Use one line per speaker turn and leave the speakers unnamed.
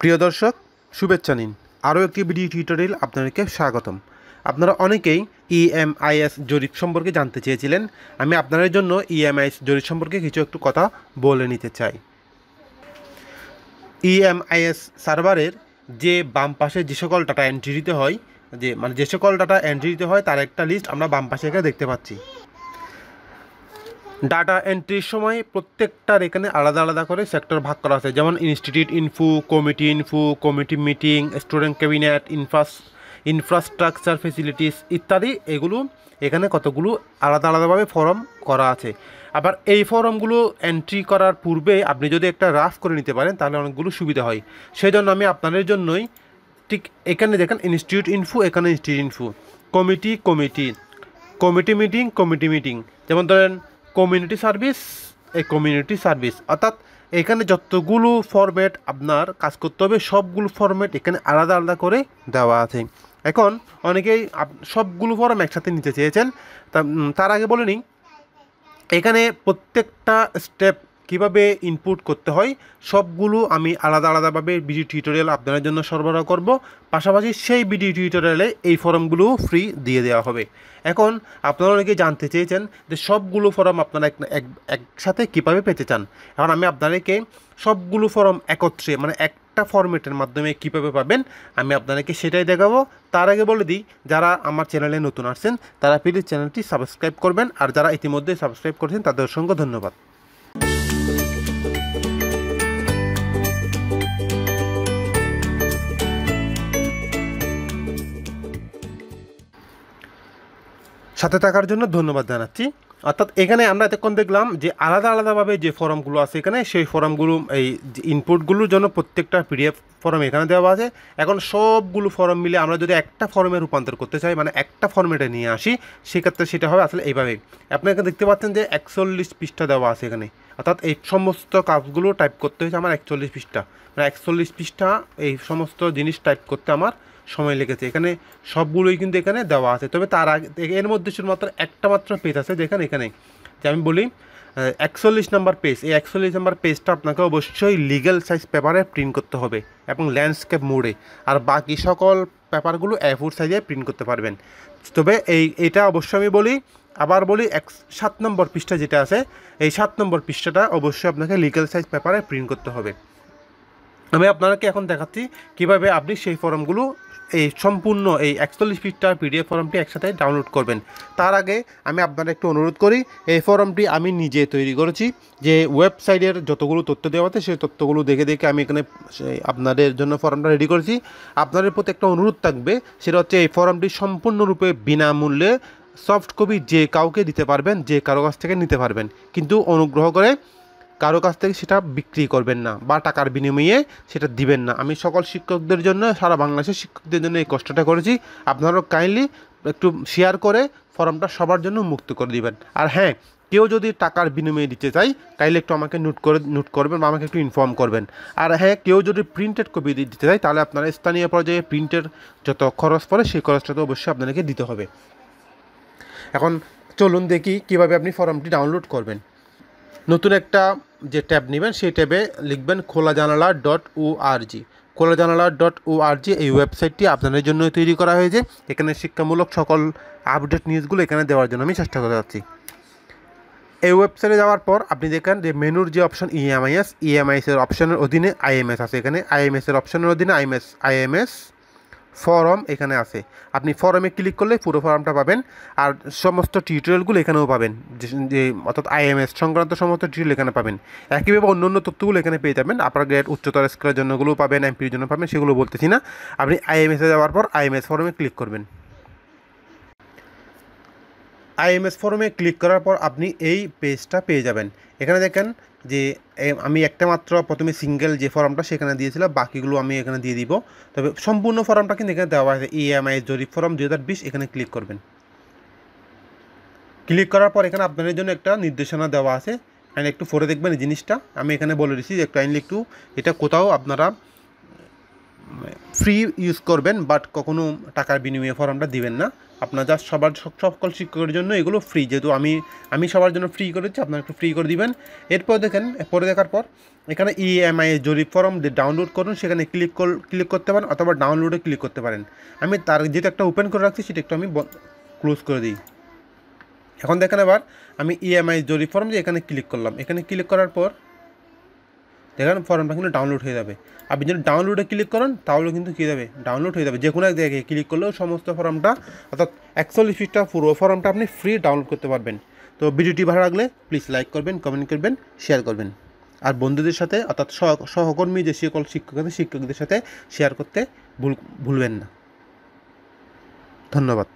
প্রিয় দর্শক, শুভেচ্ছা নিন। আরও একটি ভিডিও টিউটোরিয়াল আপনাদেরকে স্বাগতম। আপনারা অনেকেই ইএমআইএস জরিপ সম্পর্কে জানতে চেয়েছিলেন। আমি আপনাদের জন্য ইএমআইএস জরিপ সম্পর্কে কিছু একটু কথা বলে নিতে চাই। ইএমআইএস সার্ভারের যে বাম পাশে যে সকল ডাটা এন্ট্রি দিতে হয়, যে মানে যে সকল ডাটা এন্ট্রি দিতে হয়, তার একটা লিস্ট আমরা বাম পাশে এখানে দেখতে পাচ্ছি। ডাটা এন্ট্রির সময় প্রত্যেকটার এখানে আলাদা আলাদা করে সেক্টর ভাগ করা আছে। যেমন institute info committee info committee meeting student cabinet ইনফ্রাস infrastructure facilities ইত্যাদি এগুলো এখানে কতগুলো আলাদা আলাদাভাবে ফর্ম করা আছে। আবার এই ফর্মগুলো এন্ট্রি করার পূর্বে আপনি যদি একটা রাফ করে নিতে পারেন, তাহলে অনেকগুলো সুবিধা হয়। সেই জন্য আমি আপনাদের জন্যই ঠিক এখানে দেখেন ইনস্টিটিউট ইনফু এখানে institute info committee committee committee meeting committee meeting যেমন ধরেন কমিউনিটি সার্ভিস এই কমিউনিটি সার্ভিস অর্থাৎ এখানে যতগুলো ফরম্যাট আপনার কাজ করতে হবে, সবগুলো ফরম্যাট এখানে আলাদা আলাদা করে দেওয়া আছে। এখন অনেকেই সবগুলো ফর্ম একসাথে নিতে চেয়েছেন। তার আগে বলে নিই, এখানে প্রত্যেকটা স্টেপ কীভাবে ইনপুট করতে হয়, সবগুলো আমি আলাদা আলাদাভাবে ভিডিও টিউটোরিয়াল আপনাদের জন্য সরবরাহ করব। পাশাপাশি সেই ভিডিও টিউটোরিয়ালে এই ফর্মগুলো ফ্রি দিয়ে দেওয়া হবে। এখন আপনারা অনেকে জানতে চেয়েছেন যে সবগুলো ফর্ম আপনারা এক- এক- একসাথে কীভাবে পেতে চান? এখন আমি আপনাদেরকে সবগুলো ফর্ম একত্রে মানে একটা ফরম্যাটের মাধ্যমে কীভাবে পাবেন, আমি আপনাদেরকে সেটাই দেখাবো। তার আগে বলে দিই, যারা আমার চ্যানেলে নতুন আসছেন, তারা প্লিজ চ্যানেলটি সাবস্ক্রাইব করবেন। আর যারা ইতিমধ্যে সাবস্ক্রাইব করেছেন, তাদের অসংখ্য ধন্যবাদ। সাথে থাকার জন্য ধন্যবাদ জানাচ্ছি। অর্থাৎ এখানে আমরা এতক্ষণ দেখলাম যে আলাদা আলাদাভাবে যে ফর্মগুলো আছে এখানে, সেই ফর্মগুলো, এই ইনপুটগুলোর জন্য প্রত্যেকটা পিডিএফ ফর্ম এখানে দেওয়া আছে। এখন সবগুলো ফর্ম মিলে আমরা যদি একটা ফর্মে রূপান্তর করতে চাই মানে একটা ফর্মেটে নিয়ে আসি, সেক্ষেত্রে সেটা হবে আসলে এইভাবে। আপনি এখানে দেখতে পাচ্ছেন যে একচল্লিশ পৃষ্ঠা দেওয়া আছে এখানে। অর্থাৎ এই সমস্ত কাজগুলো টাইপ করতে হয়েছে আমার একচল্লিশ পৃষ্ঠা। মানে একচল্লিশ পৃষ্ঠা এই সমস্ত জিনিস টাইপ করতে আমার সময় লেগেছে। এখানে সবগুলোই কিন্তু এখানে দেওয়া আছে। তবে তার আগে এর মধ্যে শুধুমাত্র একটা মাত্র পেজ আছে যেখানে এখানে যে আমি বলি একচল্লিশ নাম্বার পেজ এই একচল্লিশ নাম্বার পেজটা আপনাকে অবশ্যই লিগ্যাল সাইজ পেপারে প্রিন্ট করতে হবে এবং ল্যান্ডস্কেপ মোডে আর বাকি সকল পেপারগুলো এ ফোর সাইজে প্রিন্ট করতে পারবেন। তবে এই, এটা অবশ্যই আমি বলি, আবার বলি, এক, সাত নম্বর পৃষ্ঠা যেটা আছে, এই সাত নম্বর পৃষ্ঠাটা অবশ্যই আপনাকে লিগ্যাল সাইজ পেপারে প্রিন্ট করতে হবে। আমি আপনাদেরকে এখন দেখাচ্ছি কীভাবে আপনি সেই ফর্মগুলো এই সম্পূর্ণ এই একচল্লিশ ফিটটার পিডিএফ ফর্মটি একসাথে ডাউনলোড করবেন। তার আগে আমি আপনারা একটু অনুরোধ করি, এই ফর্মটি আমি নিজে তৈরি করেছি। যে ওয়েবসাইটের যতগুলো তথ্য দেওয়া আছে, সেই তথ্যগুলো দেখে দেখে আমি এখানে আপনাদের জন্য ফর্মটা রেডি করেছি। আপনাদের প্রতি একটা অনুরোধ থাকবে, সেটা হচ্ছে এই ফর্মটি সম্পূর্ণরূপে বিনামূল্যে সফট কপি যে কাউকে দিতে পারবেন, যে কারও কাছ থেকে নিতে পারবেন। কিন্তু অনুগ্রহ করে কারও কাছ থেকে সেটা বিক্রি করবেন না বা টাকার বিনিময়ে সেটা দিবেন না। আমি সকল শিক্ষকদের জন্য, সারা বাংলাদেশের শিক্ষকদের জন্য এই কষ্টটা করেছি। আপনারাও কাইন্ডলি একটু শেয়ার করে ফর্মটা সবার জন্য মুক্ত করে দিবেন। আর হ্যাঁ কেউ যদি টাকার বিনিময়ে দিতে চাই কাইন্ডলি একটু আমাকে নোট করে নোট করবেন বা আমাকে একটু ইনফর্ম করবেন। আর হ্যাঁ কেউ যদি প্রিন্টেড কপি দিতে চাই তাহলে আপনারা স্থানীয় পর্যায়ে প্রিন্টের যত খরচ পড়ে, সেই খরচটা তো অবশ্যই আপনাদেরকে দিতে হবে। এখন চলুন দেখি কীভাবে আপনি ফর্মটি ডাউনলোড করবেন। নতুন একটা যে ট্যাব নেবেন, সেই ট্যাবে লিখবেন খোলা জানালা ডট ও আর জি খোলা জানালা ডট ও আর জি এই ওয়েবসাইটটি আপনাদের জন্য তৈরি করা হয়েছে। এখানে শিক্ষামূলক সকল আপডেট নিউজগুলো এখানে দেওয়ার জন্য আমি চেষ্টা করে যাচ্ছি। এই ওয়েবসাইটে যাওয়ার পর আপনি দেখেন যে মেনুর যে অপশন ইএমআইএস ইএমআইএসের অপশনের অধীনে আইএমএস আছে এখানে। আইএমএসের অপশনের অধীনে আইএমএস আইএমএস ফরম এখানে আছে। আপনি ফরমে ক্লিক করলে পুরো ফর্মটা পাবেন আর সমস্ত টিউটোরিয়ালগুলো এখানেও পাবেন। যে- অর্থাৎ আইএমএস সংক্রান্ত সমস্ত টিউটোরিয়াল এখানে পাবেন। একইভাবে অন্য অন্য তথ্যগুলো এখানে পেয়ে যাবেন। আপনার গ্রেড উচ্চতর স্কুলের জন্যগুলো পাবেন, এমপির জন্য পাবেন, সেগুলো বলতেছি না। আপনি আইএমএসে যাওয়ার পর আইএমএস ফরমে ক্লিক করবেন। আইএমএস ফরমে ক্লিক করার পর আপনি এই পেজটা পেয়ে যাবেন। এখানে দেখেন যে আমি একটা মাত্র প্রথমে সিঙ্গেল যে ফর্মটা সেখানে দিয়েছিলাম, বাকিগুলো আমি এখানে দিয়ে দিব। তবে সম্পূর্ণ ফর্মটা কিন্তু এখানে দেওয়া আছে ইএমআই জরিপ ফর্ম দুই হাজার বিশ, এখানে ক্লিক করবেন। ক্লিক করার পর এখানে আপনাদের জন্য একটা নির্দেশনা দেওয়া আছে। এখানে একটু পরে দেখবেন এই জিনিসটা। আমি এখানে বলে দিচ্ছি যে কাইন্ডলি একটু এটা কোথাও আপনারা ফ্রি ইউজ করবেন বাট কখনো টাকার বিনিময়ে ফর্মটা দিবেন না। আপনার জাস্ট সবার সকল শিক্ষকের জন্য এগুলো ফ্রি যেহেতু আমি আমি সবার জন্য ফ্রি করেছি, আপনারা একটু ফ্রি করে দিবেন। এরপর দেখেন পরে দেখার পর, এখানে E ইএমআই এর জরিপ ফর্ম যে ডাউনলোড করুন, সেখানে ক্লিক ক্লিক করতে পারেন অথবা ডাউনলোডে ক্লিক করতে পারেন। আমি তার যেটা একটা ওপেন করে রাখছি, সেটা একটু আমি ক্লোজ করে দিই। এখন দেখেন এবার, আমি E ইএমআই জরিপ ফর্ম যে এখানে ক্লিক করলাম। এখানে ক্লিক করার পর দেখেন ফর্মটা কিন্তু ডাউনলোড হয়ে যাবে। আপনি যদি ডাউনলোডে ক্লিক করেন, তাহলে কিন্তু কী যাবে? ডাউনলোড হয়ে যাবে। যে কোনো এক জায়গায় ক্লিক করলেও সমস্ত ফর্মটা অর্থাৎ একচল্লিশ পৃষ্ঠা পুরো ফর্মটা আপনি ফ্রি ডাউনলোড করতে পারবেন। তো ভিডিওটি ভালো লাগলে প্লিজ লাইক করবেন কমেন্ট করবেন শেয়ার করবেন। আর বন্ধুদের সাথে, অর্থাৎ সহ- সহকর্মী যে সকল শিক্ষক আছে, শিক্ষকদের সাথে শেয়ার করতে ভুল, ভুলবেন না। ধন্যবাদ।